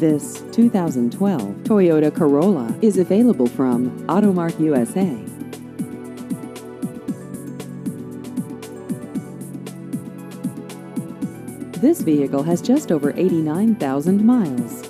This 2012 Toyota Corolla is available from Auto Mart USA. This vehicle has just over 89,000 miles.